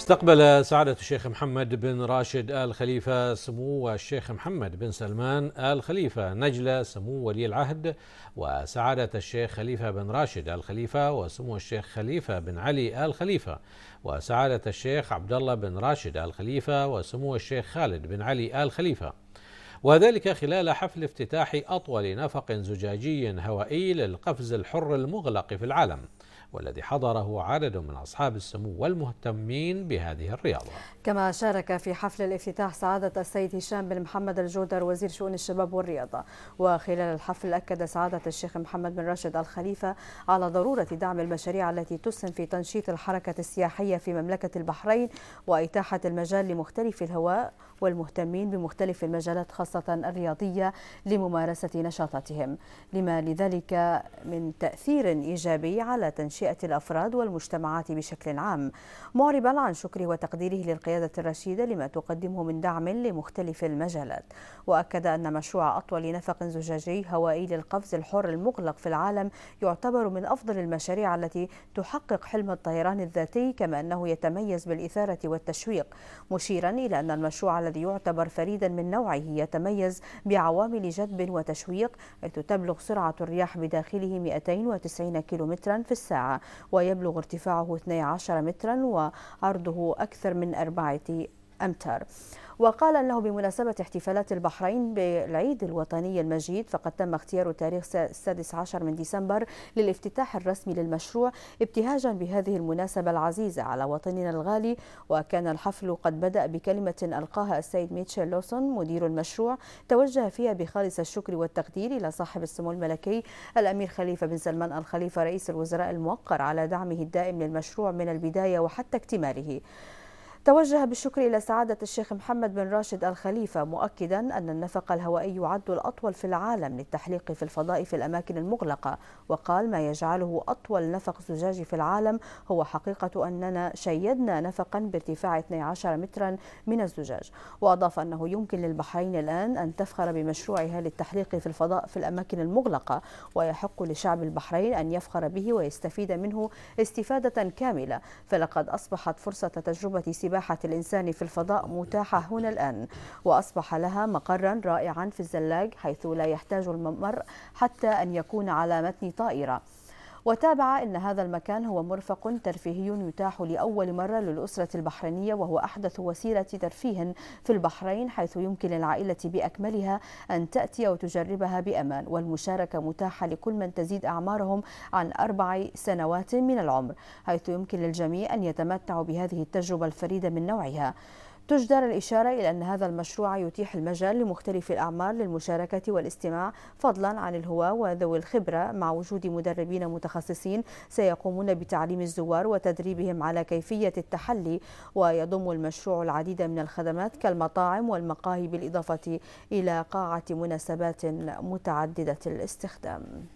استقبل سعادة الشيخ محمد بن راشد آل خليفة سمو الشيخ محمد بن سلمان آل خليفة نجلة سمو ولي العهد وسعادة الشيخ خليفة بن راشد آل خليفة وسمو الشيخ خليفة بن علي آل خليفة وسعادة الشيخ عبد الله بن راشد آل خليفة وسمو الشيخ خالد بن علي آل خليفة. وذلك خلال حفل افتتاح أطول نفق زجاجي هوائي للقفز الحر المغلق في العالم. والذي حضره عدد من أصحاب السمو والمهتمين بهذه الرياضة. كما شارك في حفل الافتتاح سعادة السيد هشام بن محمد الجودر وزير شؤون الشباب والرياضة. وخلال الحفل أكد سعادة الشيخ محمد بن راشد الخليفة على ضرورة دعم المشاريع التي تسهم في تنشيط الحركة السياحية في مملكة البحرين وإتاحة المجال لمختلف الهواء والمهتمين بمختلف المجالات خاصة الرياضية لممارسة نشاطاتهم. لما لذلك من تأثير إيجابي على تنشئة الأفراد والمجتمعات بشكل عام. معربا عن شكره وتقديره للقيادة الرشيدة لما تقدمه من دعم لمختلف المجالات. وأكد أن مشروع أطول نفق زجاجي هوائي للقفز الحر المغلق في العالم يعتبر من أفضل المشاريع التي تحقق حلم الطيران الذاتي كما أنه يتميز بالإثارة والتشويق. مشيرا إلى أن المشروع الذي يعتبر فريدا من نوعه يتميز بعوامل جذب وتشويق حيث تبلغ سرعة الرياح بداخله 290 كيلومترا في الساعة. ويبلغ ارتفاعه 12 مترا وعرضه أكثر من أربعة أمتار. وقال أنه بمناسبة احتفالات البحرين بالعيد الوطني المجيد فقد تم اختيار تاريخ السادس عشر من ديسمبر للافتتاح الرسمي للمشروع ابتهاجا بهذه المناسبة العزيزة على وطننا الغالي. وكان الحفل قد بدأ بكلمة ألقاها السيد ميتشل لوسون مدير المشروع توجه فيها بخالص الشكر والتقدير إلى صاحب السمو الملكي الأمير خليفة بن سلمان الخليفة رئيس الوزراء الموقر على دعمه الدائم للمشروع من البداية وحتى اكتماله. توجه بالشكر إلى سعادة الشيخ محمد بن راشد الخليفة مؤكدا أن النفق الهوائي يعد الأطول في العالم للتحليق في الفضاء في الأماكن المغلقة. وقال ما يجعله أطول نفق زجاجي في العالم هو حقيقة أننا شيدنا نفقا بارتفاع 12 مترا من الزجاج. وأضاف أنه يمكن للبحرين الآن أن تفخر بمشروعها للتحليق في الفضاء في الأماكن المغلقة ويحق لشعب البحرين أن يفخر به ويستفيد منه استفادة كاملة. فلقد أصبحت فرصة تجربة سباحة الإنسان في الفضاء متاحة هنا الآن وأصبح لها مقرا رائعا في الزلاج حيث لا يحتاج الممر حتى أن يكون على متن طائرة. وتابع أن هذا المكان هو مرفق ترفيهي يتاح لأول مرة للأسرة البحرينية وهو أحدث وسيلة ترفيه في البحرين حيث يمكن للعائلة بأكملها أن تأتي وتجربها بأمان. والمشاركة متاحة لكل من تزيد أعمارهم عن أربع سنوات من العمر حيث يمكن للجميع أن يتمتعوا بهذه التجربة الفريدة من نوعها. تجدر الإشارة إلى أن هذا المشروع يتيح المجال لمختلف الأعمار للمشاركة والاستماع فضلا عن الهواة وذوي الخبرة. مع وجود مدربين متخصصين سيقومون بتعليم الزوار وتدريبهم على كيفية التحلي ويضم المشروع العديد من الخدمات كالمطاعم والمقاهي بالإضافة إلى قاعة مناسبات متعددة الاستخدام.